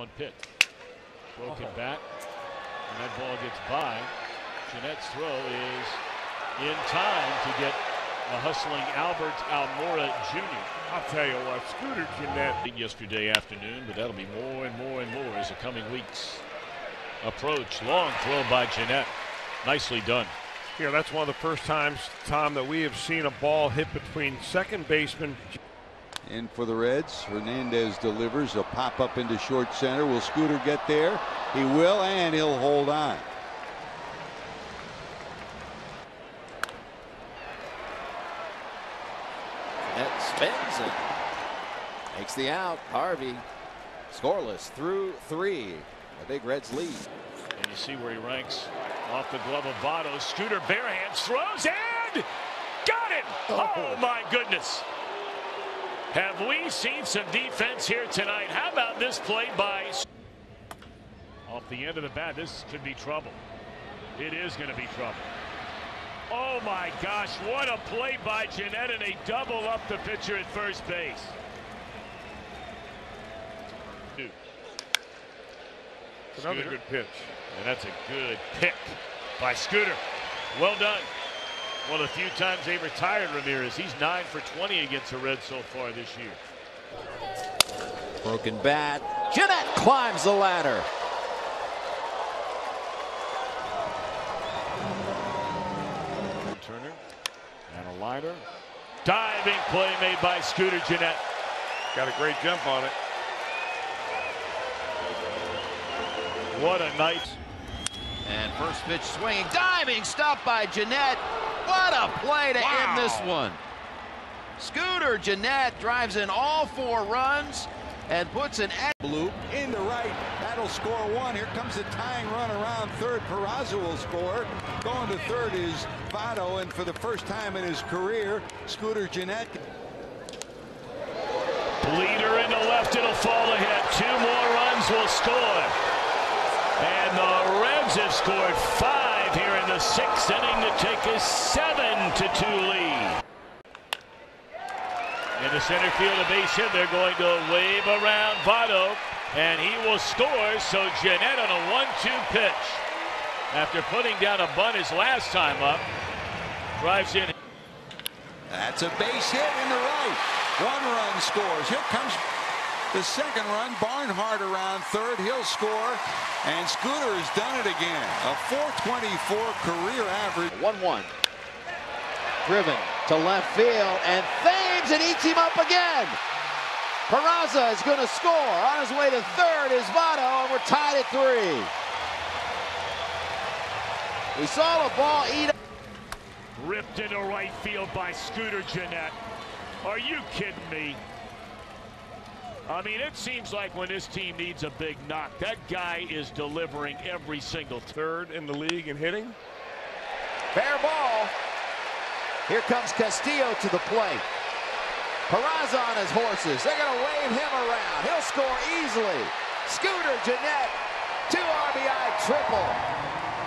One pitch. Broken uh-huh. bat. And that ball gets by. Gennett's throw is in time to get a hustling Albert Almora Jr. I'll tell you what, Scooter Gennett. Yesterday afternoon, but that'll be more and more and more as the coming weeks approach. Long throw by Gennett. Nicely done. Here, that's one of the first times, Tom, that we have seen a ball hit between second baseman. And for the Reds, Hernandez delivers a pop up into short center. Will Scooter get there? He will, and he'll hold on. That spins and makes the out. Harvey scoreless through three. The big Reds lead. And you see where he ranks off the glove of Votto. Scooter barehands throws and got it. Oh, oh my goodness. Have we seen some defense here tonight? How about this play by off the end of the bat? This could be trouble. It is going to be trouble. Oh my gosh, what a play by Gennett and a double up the pitcher at first base. Another Scooter. good pitch. And that's a good pick by Scooter. Well done. One of the few times they retired Ramirez. He's 9 for 20 against the Reds so far this year. Broken bat. Gennett climbs the ladder. Turner and a liner. Diving play made by Scooter Gennett. Got a great jump on it. What a night. And first pitch swinging, diving, stopped by Gennett. What a play to Wow. end this one. Scooter Gennett drives in all four runs and puts an Blue into right. That'll score one. Here comes the tying run around third. Peraza will score. Going to third is Votto, and for the first time in his career, Scooter Gennett. Leader into left, it'll fall ahead. Two more runs will score. And the Reds have scored five here in the sixth inning to take a seven to two lead. In the center field, a base hit. They're going to wave around Votto, and he will score. So Gennett on a one-two pitch, after putting down a bunt his last time up, drives in. That's a base hit in the right. One run scores. Here comes the second run. Barnhart around third. He'll score. And Scooter has done it again. A 424 career average. 1-1. Driven to left field and Thames and eats him up again. Peraza is going to score. On his way to third is Votto, and we're tied at three. We saw the ball eat Ripped into right field by Scooter Gennett. Are you kidding me? I mean, it seems like when this team needs a big knock, that guy is delivering every single turn. Third in the league in hitting. Fair ball. Here comes Castillo to the plate. Peraza on his horses. They're going to wave him around. He'll score easily. Scooter Gennett, two RBI triple.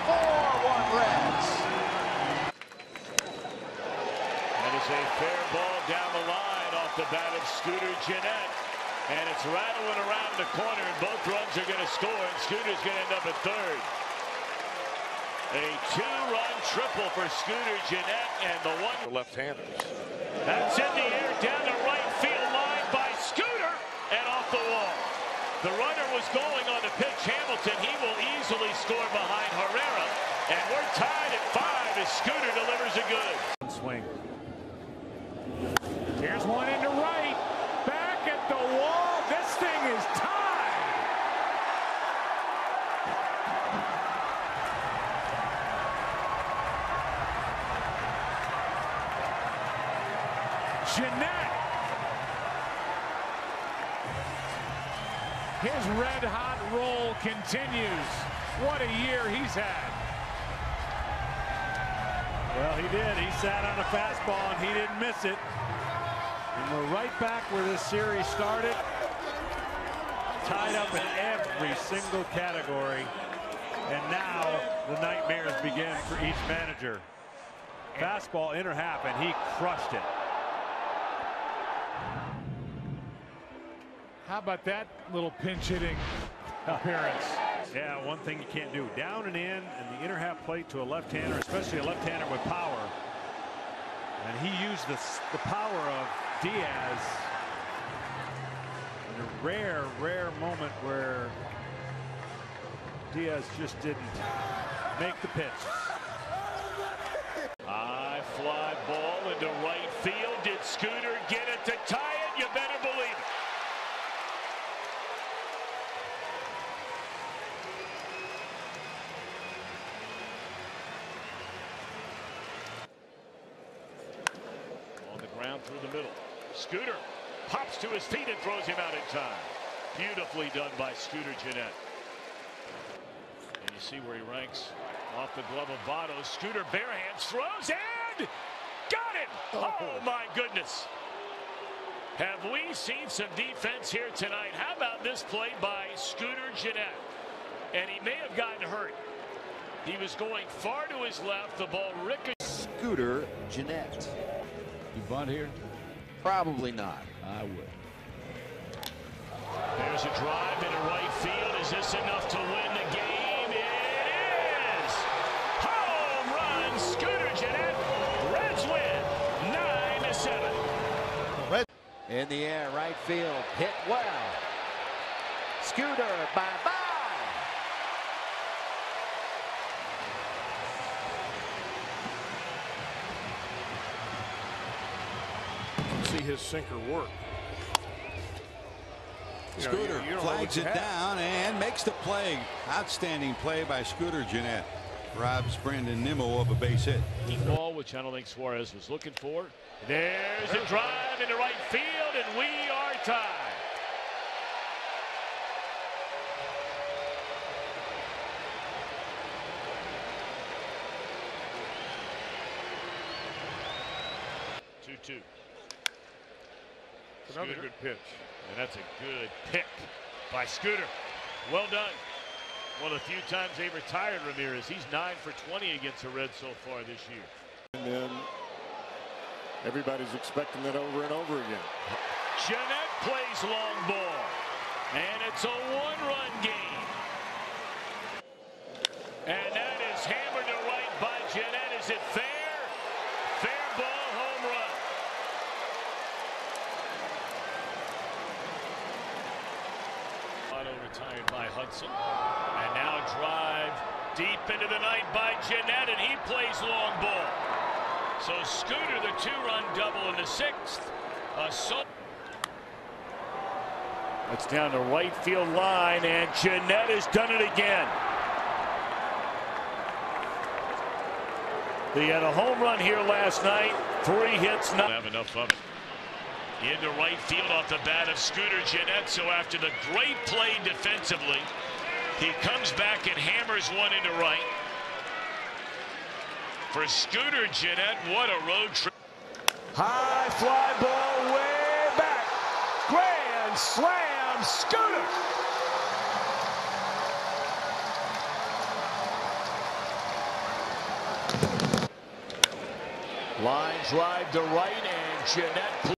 4-1 Reds. That is a fair ball down the line off the bat of Scooter Gennett. And it's rattling around the corner, and both runs are going to score, and Scooter's going to end up at third. A two-run triple for Scooter Gennett, and the one For left-handers. That's in the air down the right field line by Scooter and off the wall. The runner was going on the pitch. Hamilton, he will easily score behind Herrera. And we're tied at five as Scooter delivers a good. Swing. Here's one into right. Gennett. His red hot roll continues. What a year he's had. Well, he did. He sat on a fastball and he didn't miss it. And we're right back where this series started. Tied up in every single category. And now the nightmares begin for each manager. Fastball inner half, and he crushed it. How about that little pinch hitting appearance. Yeah, one thing you can't do. Down and in, and the inner half plate to a left-hander, especially a left-hander with power. And he used the, the power of Diaz in a rare, rare moment where Diaz just didn't make the pitch. High fly ball into right field. Did Scooter get it to tie it? You better believe it. On the ground through the middle. Scooter pops to his feet and throws him out in time. Beautifully done by Scooter Gennett. And you see where he ranks off the glove of Votto. Scooter bare hands throws and got it. Oh, oh my goodness. Have we seen some defense here tonight? How about this play by Scooter Gennett? And he may have gotten hurt. He was going far to his left. The ball ricocheted. Scooter Gennett. You bunt here? Probably not. I would. There's a drive into right field. Is this enough to win the game? It is! Home run, Scooter Gennett. Reds win 9 to 7. In the air, right field, hit well. Scooter, bye-bye. See his sinker work. You know, Scooter you- you flags it have. down and makes the play. Outstanding play by Scooter Gennett. Robs Brandon Nimmo of a base hit. Deep ball, which I don't think Suarez was looking for. There's a drive into right field, and we are tied. Two-two. Another Scooter. good pitch. And that's a good pick by Scooter. Well done. One of the few times they retired Ramirez. He's 9 for 20 against the Reds so far this year. And then everybody's expecting that over and over again. Gennett plays long ball. And it's a one-run game. And that is hammered to right by Gennett. Is it fair? Fair ball, home run. Otto retired by Hudson. And now drive deep into the night by Gennett, and he plays long ball. So Scooter, the two-run double in the sixth. A so That's down the right field line, and Gennett has done it again. He had a home run here last night. Three hits. Not have enough of it. Into right field off the bat of Scooter Gennett. So after the great play defensively, he comes back and hammers one into right. For Scooter Gennett, what a road trip. High fly ball way back. Grand slam, Scooter. Line drive to right, and Gennett